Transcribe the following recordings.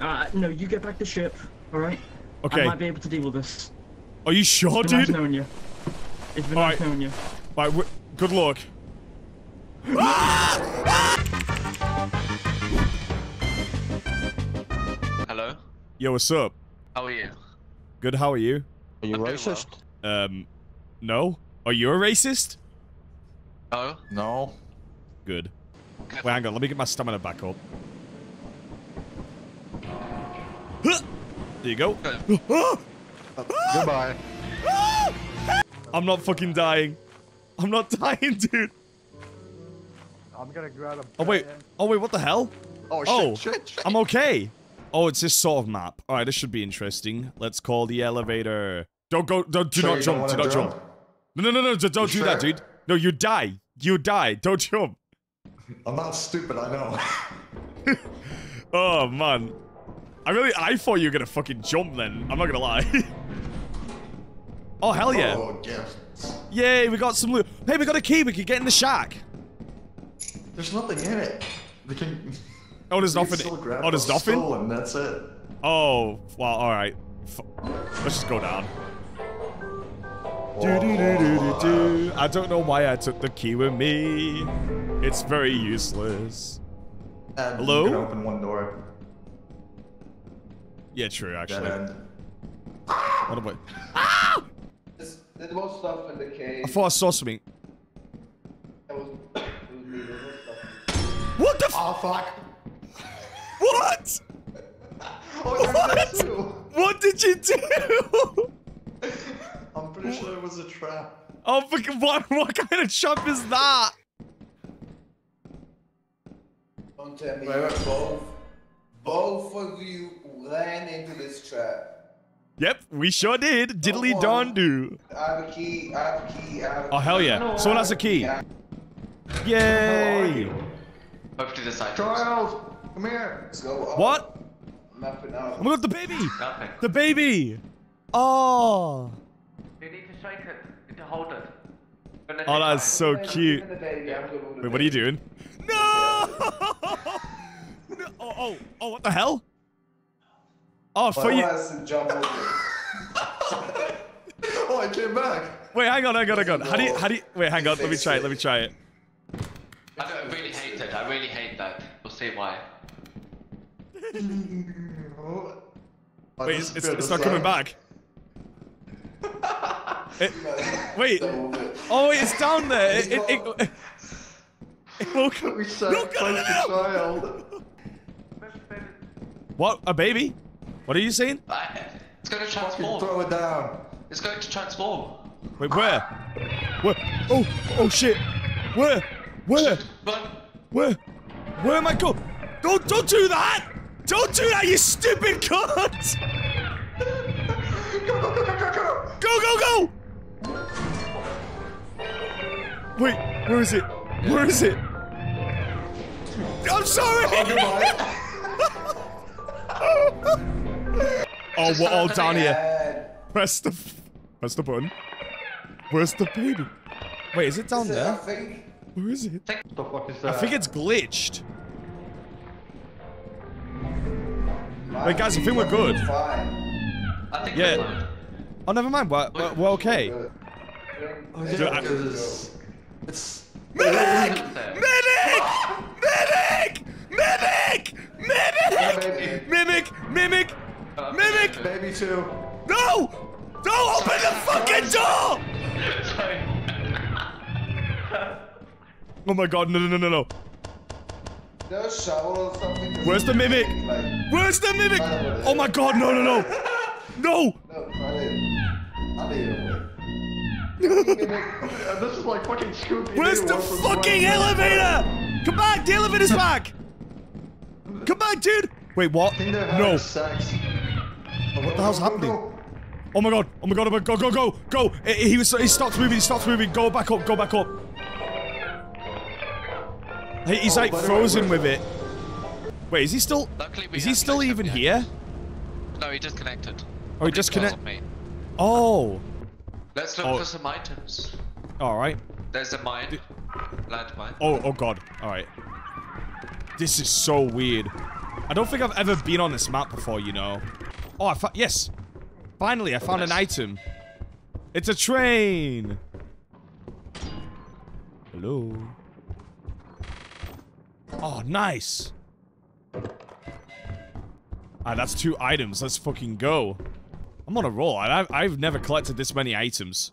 Uh, no, you get back to ship, alright? Okay. I might be able to deal with this. Are you sure, It's been nice knowing you. It's been All nice right. knowing you. Right, w- good luck. Hello? Yo, what's up? How are you? Good, how are you? Are you I'm doing racist? Um, no? Are you a racist? Oh? No. Good. Wait, hang on, let me get my stamina back up. There you go. Goodbye. I'm not fucking dying. I'm not dying, dude. I'm gonna grab a. Oh, wait. Oh, wait, what the hell? Oh, shit, Oh, shit, shit. I'm okay. Oh, it's this sort of map. All right, this should be interesting. Let's call the elevator. Don't go. Don't do Sure not jump. don't Do wanna not jump. jump? No, no, no, no. Don't, don't do You that, dude. No, you die. You die. Don't jump. I'm not stupid, I know. Oh man, I really I thought you were gonna fucking jump. Then I'm not gonna lie. oh hell yeah! Oh, gifts. Yay, we got some loot. Hey, we got a key. We can get in the shack. There's nothing in it. They can. Oh, there's nothing. Oh, there's the nothing. Stolen, that's it. Oh, well, all right. F Let's just go down. Do, do, do. I don't know why I took the key with me. It's very useless. Hello? You can open one door. Yeah, true. Dead Actually, end. what about? Ah! There's, there's more stuff in the cave. I thought I saw something. That was, it was me. There's more stuff. What the? F Oh, fuck. what? Oh, What? What did you do? I'm pretty sure it was a trap. Oh, fucking what? What kind of trap is that? Don't tell me Wait, wait. both, both of you ran into this trap. Yep, we sure did. Diddly don do. I have a key. I have a key. I have a Oh hell key. yeah! Someone has a key. I- Yay! Hopefully this items. Child, come here. Let's go. Oh, What? Nothing else. Oh my god, the baby! Nothing. The baby! Oh! You need to shake it. You need to hold it. Oh, that's so cute. In the day, I'm good with the Wait, what are you doing? No! no! Oh, oh, oh, what the hell? Oh, for Someone you. has to jump over. Oh, I came back. Wait, hang on, hang on, hang on. How do you, how do you, wait, hang on, let me try it, let me try it. I don't really hate it. I really hate that. We'll see why. Wait, it's, it's, it's not coming back. It, wait, oh wait, it's down there. It, it, it, it won't come- We No, sacrificed no, no, the no. child. What? A baby? What are you saying? It's going to transform. throw it down. It's going to transform. Wait, where? Where? Oh, oh shit. Where? Where? Run. Where? Where am I going? Don't, don't do that! Don't do that, you stupid cunt! Go, go, go, go, go, go. Go, go, go! Wait, where is it? Where is it? I'm sorry! oh, we're all down here. Press the, press the button. Where's the baby? Wait, is it down I there? think Where is it? What the fuck is I think it's glitched. my Wait, guys, I think we're good. Fine. I think Yeah. we're. Oh, never mind. We're, we're, we're okay. Good. Oh, Dude, yeah, I- because it's. Medic! There. Medic! Medic! Medic! Mimic! Mimic! Uh, Mimic! Baby too. No! Don't open the fucking door! Sorry. Oh my god, no, no, no, no, no. There's a or something. Where's the mimic? Like, Where's the mimic? Oh my god, no, no, no. No! no, I didn't. I didn't. This is like fucking Scooby. Where's the fucking elevator? Come back, the elevator's back! Come back, dude! Wait, what? No. Sex. What the hell's happening? Oh my god, oh my god, oh my god, go, go, go! He, he was, he stopped moving, he stopped moving, go back up, go back up. He, he's Oh, like by way, frozen with it. Wait, is he still, Luckily is he still even him. here? No, he disconnected. Oh, he Probably disconnect- because of me. Oh, Let's look Oh. for some items. alright. There's a mine. Landmine. Oh, oh god, alright. This is so weird. I don't think I've ever been on this map before, you know. Oh, I yes! Finally, I found an item. It's a train! Hello? Oh, nice! Ah, that's two items. Let's fucking go. I'm on a roll. I, I've, I've never collected this many items.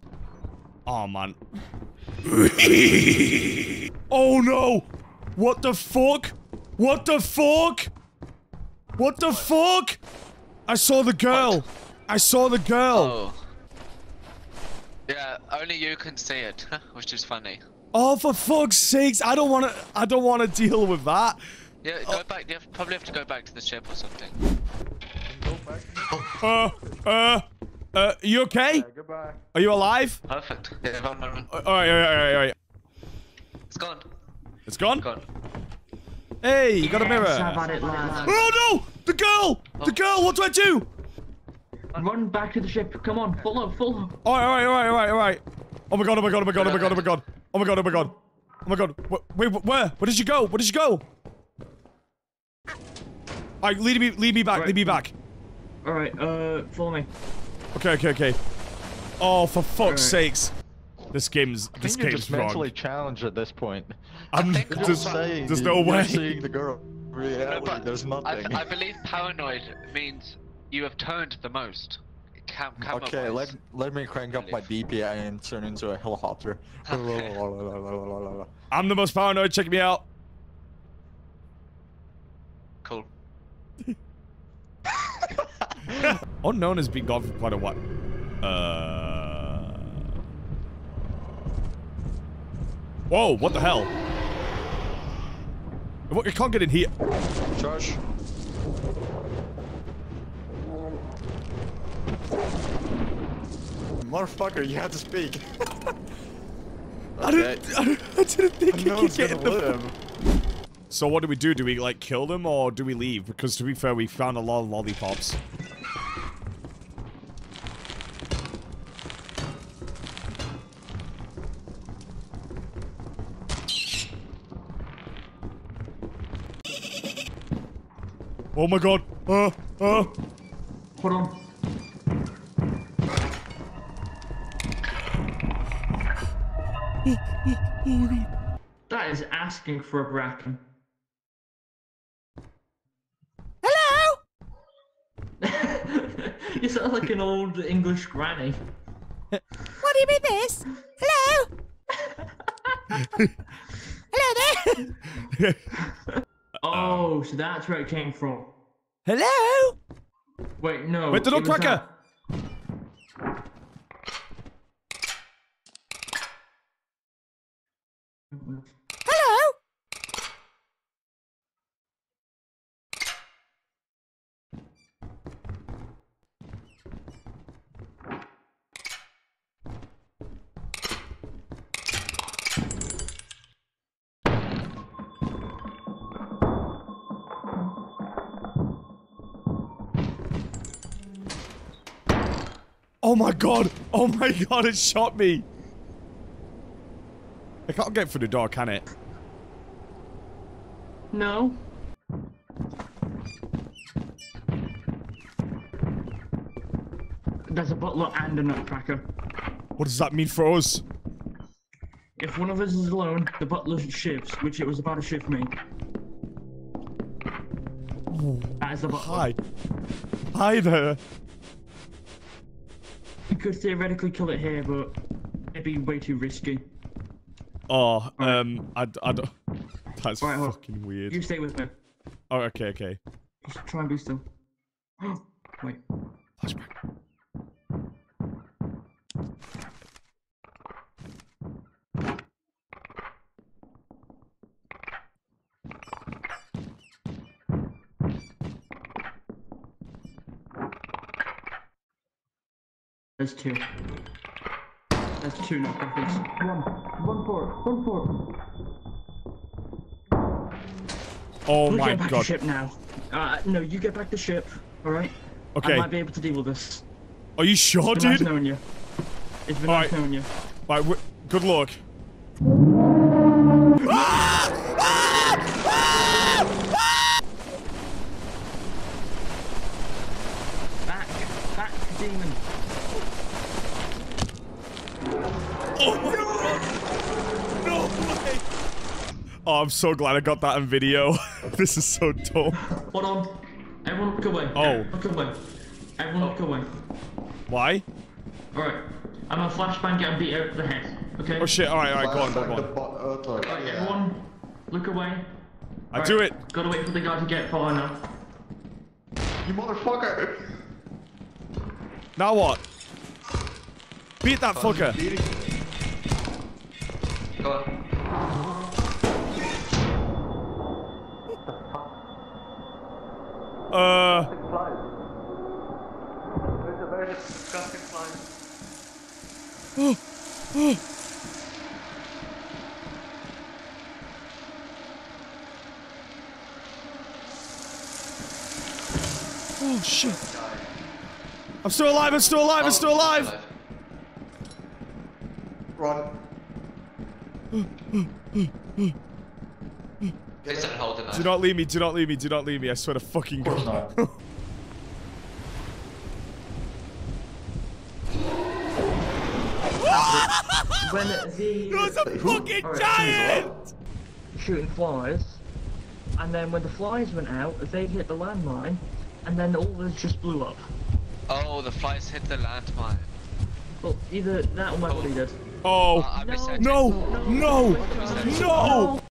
Oh, man. oh, no! What the fuck? What the fuck? What the fuck? I saw the girl. I saw the girl. Oh. Yeah, only you can see it, which is funny. Oh, for fuck's sakes! I don't want to. I don't want to deal with that. Yeah, go back. You have, probably have to go back to the ship or something. Uh, uh, uh. You okay? Yeah, goodbye. Are you alive? Perfect. Yeah, run, run, run. Uh, All right, all right, all right, all right. It's gone. It's gone. Gone. Hey, you got a mirror. Yes, it. Oh no! The girl! The girl! What do I do? Run back to the ship. Come on, follow, follow. All right, all right, all right, all right, all right. Oh my god! Oh my god! Oh my god! Oh my god! Oh my god! Oh my god! Oh my god! Oh my god! Wh- Wait, where? Where did you go? Where did you go? All right, lead me, lead me back, Right. lead me back. All right, uh, follow me. Okay, okay, okay. Oh, for fuck's Alright. sakes! This game's I this think you're game's just wrong. mentally challenged at this point. I'm think just, saying there's no you're way. seeing the girl. Reality, but there's I, nothing. I believe paranoid means you have turned the most. Cam camera Okay, let let me crank up my DPI and turn into a helicopter. Okay. I'm the most paranoid. Check me out. Cool. Unknown has been gone for quite a while. Uh. Whoa! What the hell? What? You can't get in here. Josh, motherfucker, you have to speak. I didn't. I, didn't- I didn't think you No could get gonna in the. live. So what do we do? Do we like kill them or do we leave? Because to be fair, we found a lot of lollipops. Oh my god! Uh, uh. Hold on. That is asking for a bracken. Hello? you sound like an old English granny. What do you mean this? Hello? Hello there? Um, oh, so that's where it came from. Hello? Wait, no. Wait, the it was nutcracker! Oh my god! Oh my god! It shot me! I can't get through the door, can it? No. There's a butler and a nutcracker. What does that mean for us? If one of us is alone, the butler shifts, which it was about to shift me. That is the butler. Hi. Hi there. You could theoretically kill it here, but it'd be way too risky. Oh, um, I, I don't. That's on. fucking weird. You stay with me. Oh, okay, okay. Just try and be still. Wait. There's two. There's two nutcrackers. One. One for it. One for it. Oh We'll my get back god. to ship now. Uh, no, you get back to ship. All right. Okay. I might be able to deal with this. Are you sure, It's been nice knowing you. It's been Alright. nice knowing you. Right, w- good luck. demon. No way! Oh, I'm so glad I got that in video. this is so dumb. Hold on. Everyone look away. Oh. Look away. Everyone look away. Why? Alright. I'm gonna flashbang get him beat out of the head. Okay? Oh shit, alright, alright, go on, go on. bo- uh, like- everyone look away. I do it. Gotta wait for the guy to get far enough. You motherfucker! Now what? Beat that fucker. Go on. Uh, Flies. There's a very disgusting flies. oh shit. I'm still alive, I'm still alive, I'm still alive. Run. Uh, uh, uh, Please don't hold the knife. Do not leave me, do not leave me, do not leave me. I swear to fucking god. not. When the There's a fucking giant! shooting flies, and then when the flies went out, they hit the landmine, and then all of this just blew up. Oh, the flies hit the landmine. Well, either that or my body did. Oh, Uh, I misheard no, you. no, I no!